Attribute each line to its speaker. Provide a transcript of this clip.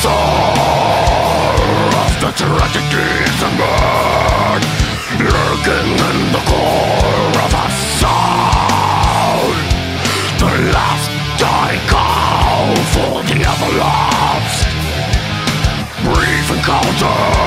Speaker 1: soul of the tragedies and man, Lurking in the core of a soul The last dying call for the everlast Brief encounter.